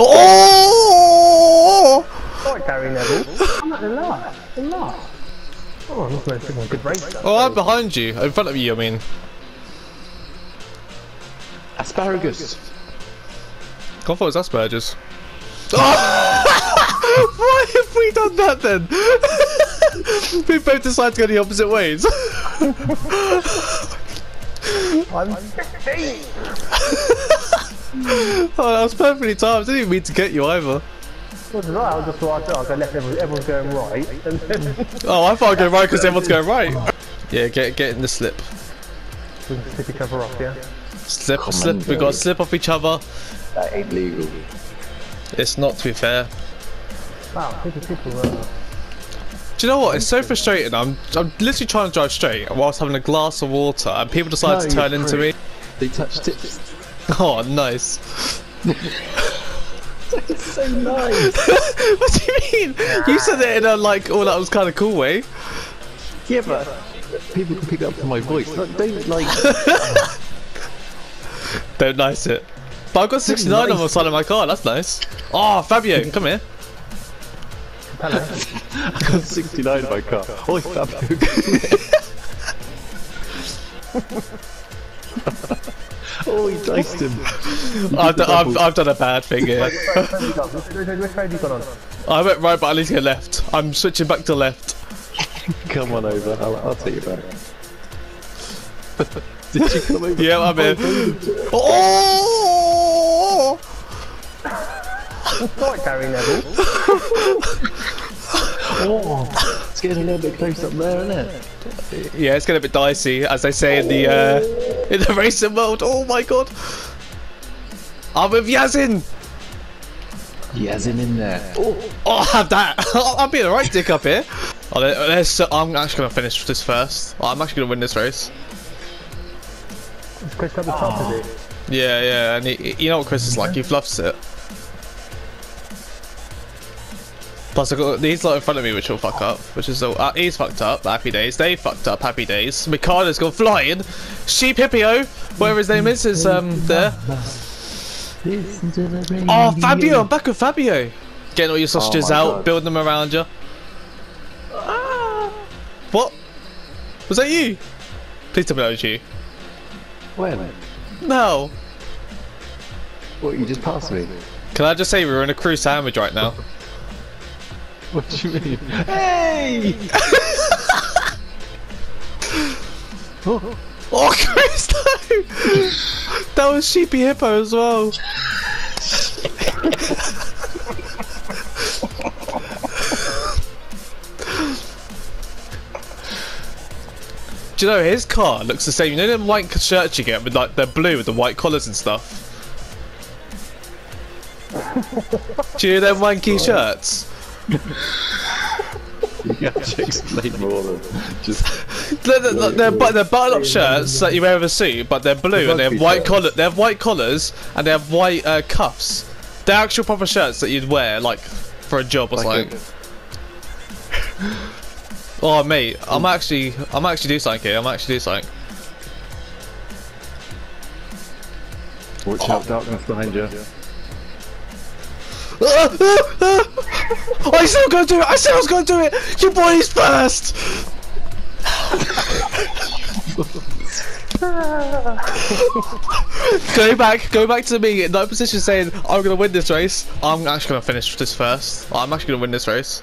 Oh! Alright, Gary Neville. I'm at the last. The last. Oh, I'm not going to good race. that Oh, I'm behind you. In front of you, I mean. Asparagus. I thought it was Asperger's. Why have we done that then? we both decided to go the opposite ways. I'm 15. oh, that was perfectly timed. I didn't even mean to get you either. What did I? I just thought I'd, I'll left, everyone, everyone's going right. And then Oh, I thought I'd go right because everyone's going right. Yeah, get get in the slip. we can pick each other off, yeah? Slip, slip. We got to slip off each other. That ain't legal. It's not to be fair. Wow, people, people, uh, Do you know what? It's so frustrating. I'm I'm literally trying to drive straight whilst having a glass of water, and people decide No, to turn into me. They touched it. Oh, nice. That is so nice. what do you mean? You said it in a like, oh, that was kind of cool way. yeah, but people can pick up from my voice. Like, don't like. Don't nice it. But I've got 69 on the side of my car. That's nice. Oh, Fabio, come here. hello. I got 69 in my car. Oi, Fabio. Oh, he diced him. I've, done, I've, I've done a bad thing here. Where's Freddy gone? Which road you gone on? I went right, but I need to go left. I'm switching back to left. Come on over. I'll, I'll take you back. Did you come over? Yeah, I'm here. Oh! Alright, Gary Neville. Oh, it's getting a little bit close up there, isn't it? Yeah, it's getting a bit dicey, as they say in the uh, in the racing world. Oh my god! I'm with Yazin. He has him in there. Oh, Oh, I have that. I'm being the right dick up here. Oh, there- there's, I'm actually gonna finish this first. Oh, I'm actually gonna win this race. It's Chris at the top, is it? Yeah, yeah, and he, you know what Chris is like. He fluffs it. Plus, I got these lot in front of me, which will fuck up. Which is uh, he's fucked up. Happy days. They fucked up. Happy days. Mikada's gone flying. Sheep Hippio, whatever his name is, is um there. listen to the radio. Oh, Fabio! I'm back with Fabio. Getting all your sausages my out, God. building them around you. Ah. What? Was that you? Please tell me that was you. When? No. What, you just passed me? Can I just say we're in a crew sandwich right now? What do you mean? Hey! Oh, Chris, no! that was Sheepy Hippo as well. Do you know his car looks the same? You know them white shirts you get with like they're blue with the white collars and stuff. Do you know them wanky shirts? You have to explain more than just. They're, they're, they're, but they're button-up shirts that you wear with a suit, but they're blue and they have white collar. They have white collars and they have white uh, cuffs. They're actual proper shirts that you'd wear like for a job or Like something. Oh mate, I'm actually, I'm actually do something here. I'm actually do something. Watch out, darkness behind you. I said I was gonna do it. I said I was gonna do it. Your boy's first. go back, go back to me in that position saying I'm gonna win this race. I'm actually gonna finish this first. I'm actually gonna win this race.